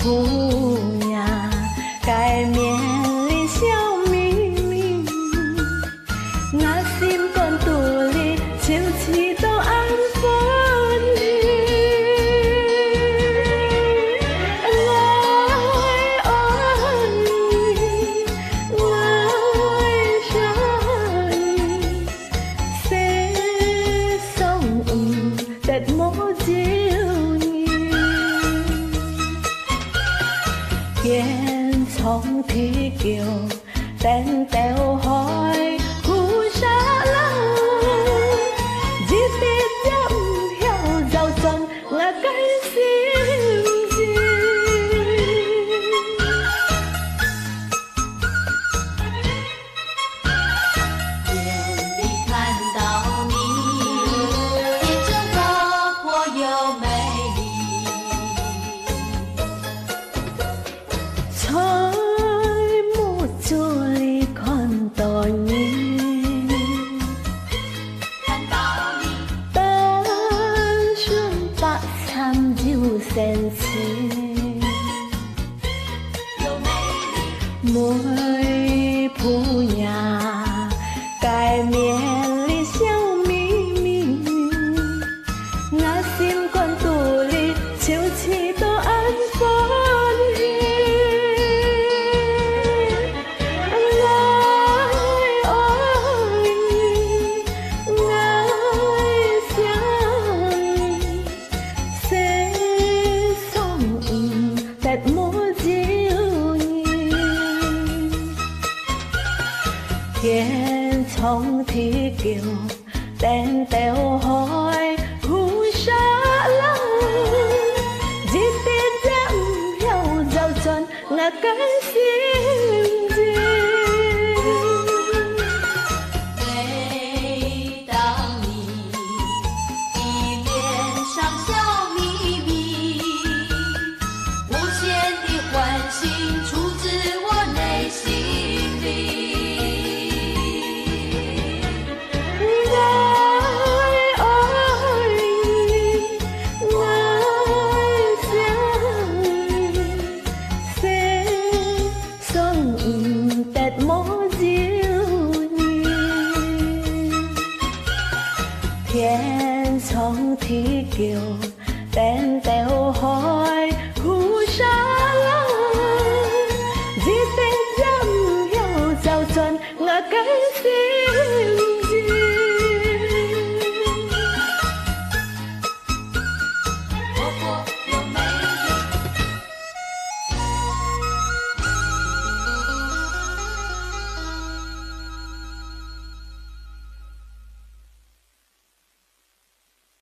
ผู้ 天苍地久，但掉花。真情最最美丽茉莉姑娘天苍 thi kiều đen teo hói hú xa lăng di tiên dẫm hiểu giàu tròn là cái xin kiều tem teo hỏi khu xa di sinh dâm hiểu giàu chuẩn ngỡ cái xin